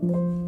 Música